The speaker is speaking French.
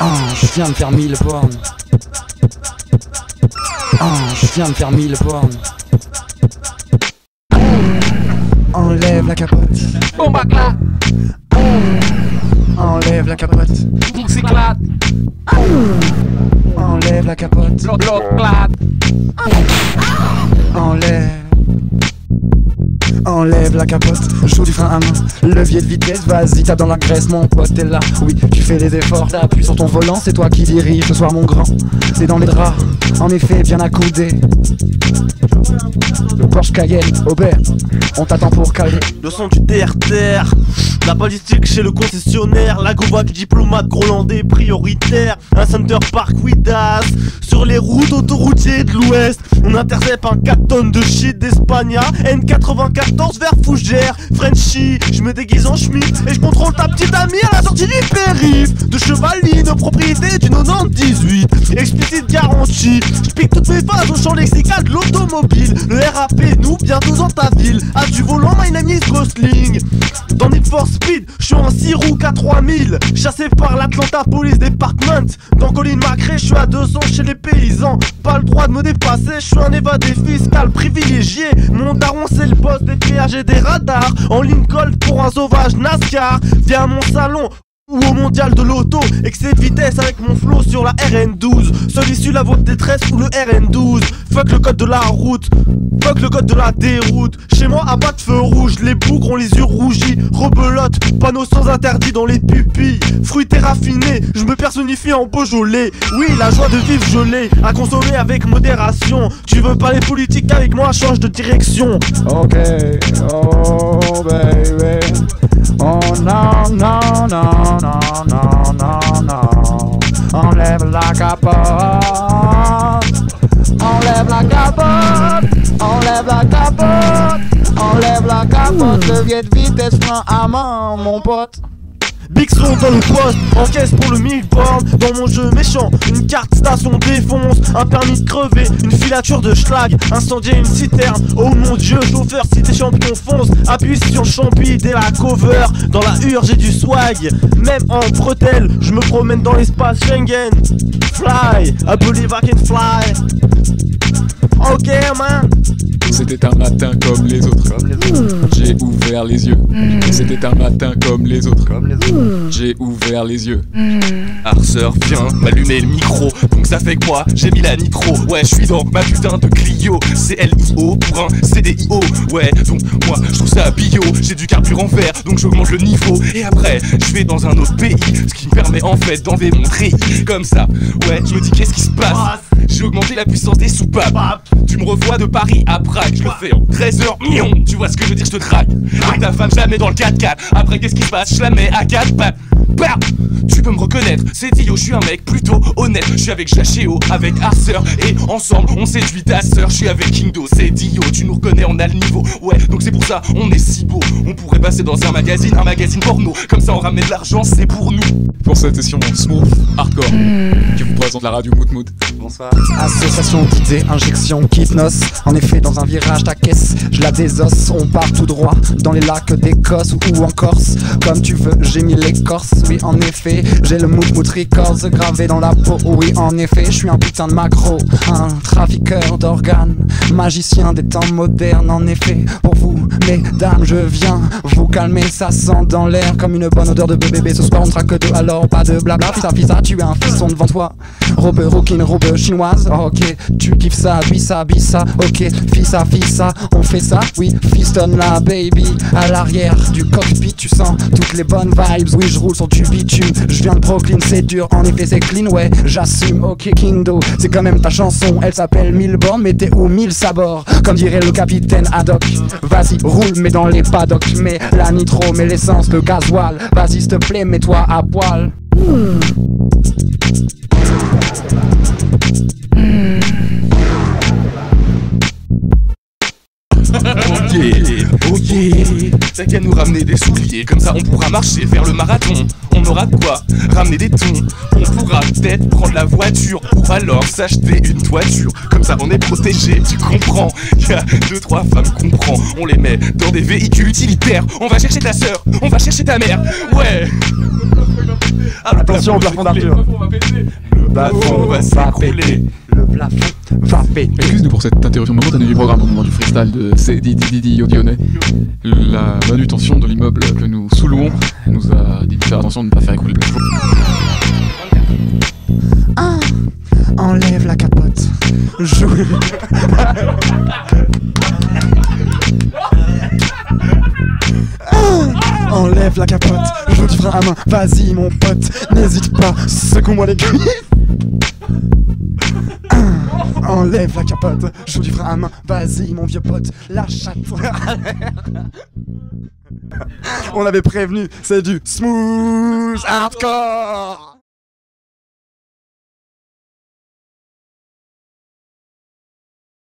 Oh, je viens de faire mille bornes. Oh, je viens de faire mille bornes. Enlève la capote. Bomba clap, Enlève la capote. s'éclate, Enlève la capote. l'autre. Enlève. Enlève la capote, joue du frein à main, levier de vitesse, vas-y, t'as dans la graisse, mon pote, t'es là. Oui, tu fais les efforts, t'appuies sur ton volant, c'est toi qui dirige ce soir, mon grand. C'est dans les draps, en effet, bien accoudé. Le Porsche Cayenne, Aubert, on t'attend pour caler. Le son du terre-terre, la balistique chez le concessionnaire, la gouva du diplomate grolandais prioritaire, un Center Park Widas, sur les routes autoroutiers de l'Ouest, on intercepte un 4 tonnes de shit d'Espagna, N94 vers Fougère, Frenchy, je me déguise en schmitt et je contrôle ta petite amie à la sortie du périph' de Chevaline, propriété du 98, explicite garantie, je pique toutes mes phases au champ lexical de l'automobile, le RAP nous bientôt dans ta ville, à du volant my name is Gosling, dans Need for Speed, je suis en 6 roues K3000 Chassé par l'Atlanta Police Department. Dans Colline Macré, je suis à 200 chez les paysans. Pas le droit de me dépasser, je suis un évadé fiscal privilégié. Mon daron c'est le boss des et des radars. En Lincoln pour un sauvage NASCAR. Viens à mon salon ou au mondial de l'auto, excès de vitesse avec mon flow sur la RN12 Seul issu la votre détresse ou le RN12 Fuck le code de la route, fuck le code de la déroute. Chez moi à pas de feu rouge, les bougres ont les yeux rougis. Rebelote, panneaux sans interdit dans les pupilles. Fruité raffiné, je me personnifie en Beaujolais. Oui la joie de vivre je l'ai, à consommer avec modération. Tu veux parler politique avec moi, change de direction. Ok, oh baby. Oh non, non, non, non, non, non, non. Enlève la capote. Enlève la capote. Enlève la capote. Enlève la capote. Levier de vitesse, frein à main, mon pote. Big son dans le poste, encaisse pour le 1000 bornes Dans mon jeu méchant, une carte station défonce. Un permis de crever, une filature de schlag. Incendier une citerne, oh mon dieu chauffeur Si tes champions foncent, appuie sur champi dès la cover. Dans la hure j'ai du swag, même en bretelle Je me promène dans l'espace Schengen. Fly, I believe I can fly. Ok man C'était un matin comme les autres. J'ai ouvert les yeux. C'était un matin comme les autres. J'ai ouvert les yeux. Harceur vient m'allumer le micro. Donc ça fait quoi? J'ai mis la nitro. Ouais je suis dans ma putain de Clio. C-L-I-O pour un CDIO Ouais donc moi je trouve ça bio. J'ai du carburant vert donc j'augmente le niveau. Et après je vais dans un autre pays. Ce qui me permet en fait d'enlever mon treillis. Comme ça. Ouais je me dis qu'est-ce qui se passe? J'ai augmenté la puissance des soupapes Tu me revois de Paris à Prague. Je le fais en 13 heures millions Tu vois ce que je veux dire je te drague. Avec ta femme jamais dans le 4x4 Après qu'est-ce qui se passe? Je la mets à 4 pattes Bam tu peux me reconnaître, c'est Dio, je suis un mec plutôt honnête. Je suis avec Jachéo, avec Arceur, et ensemble on séduit ta sœur. Je suis avec Kingdo, c'est Dio, tu nous reconnais, on a le niveau. Ouais, donc c'est pour ça, on est si beau. On pourrait passer dans un magazine, un magazine porno. Comme ça on ramène de l'argent, c'est pour nous. Pour cette session smooth, hardcore, qui vous présente la radio Mout Mout. Bonsoir. Association d'idées, injection, hypnose. En effet, dans un virage, ta caisse, je la désosse. On part tout droit dans les lacs d'Écosse ou en Corse. Comme tu veux, j'ai mis l'écorce. Oui, en effet, j'ai le mood mood records gravé dans la peau. Oui, en effet, je suis un putain de macro. Un trafiqueur d'organes, magicien des temps modernes. En effet, pour vous, mesdames, je viens vous calmer. Ça sent dans l'air comme une bonne odeur de bébé. Ce soir, on traque deux, alors pas de blabla. Fissa, fissa, tu es un fisson devant toi. Robe rockin, robe chinoise. Ok, tu kiffes ça, bissa, bissa. Ok, fissa, fissa, on fait ça. Oui, fiston la baby. À l'arrière du cockpit, tu sens toutes les bonnes vibes. Oui, je roule sur du bitume. Je viens de Brooklyn, c'est dur. En effet, c'est clean, ouais, j'assume. Ok, Kingdo, c'est quand même ta chanson. Elle s'appelle Mille bornes, mais t'es où mille sabords? Comme dirait le capitaine Haddock. Vas-y, roule, mais dans les paddocks. Mets la nitro, mets l'essence, le gasoil. Vas-y, s'il te plaît, mets-toi à poil. Ok. T'as qu'à nous ramener des souliers, comme ça on pourra marcher vers le marathon. On aura de quoi ramener des tons. On pourra peut-être prendre la voiture ou alors s'acheter une toiture. Comme ça, on est protégé, tu comprends. Y a deux, trois femmes qu'on prend. On les met dans des véhicules utilitaires. On va chercher ta sœur, on va chercher ta mère. Ouais. Ah, Attention au plafond d'Arthur. Le plafond va s'écrouler. Plafond. Excuse-nous pour cette interruption momentanée du programme au moment du freestyle de Cédidi Didi Odionnet. La manutention de l'immeuble que nous sous-louons nous a dit de faire attention de ne pas faire écouler le plafond. Ah, enlève la capote. Joue. Ah, enlève la capote. Joue du frein à main. Vas-y, mon pote. N'hésite pas. Secoue-moi les cuisses. Enlève la capote, joue du à main, vas-y mon vieux pote, la chatte. On l'avait prévenu, c'est du smooth hardcore.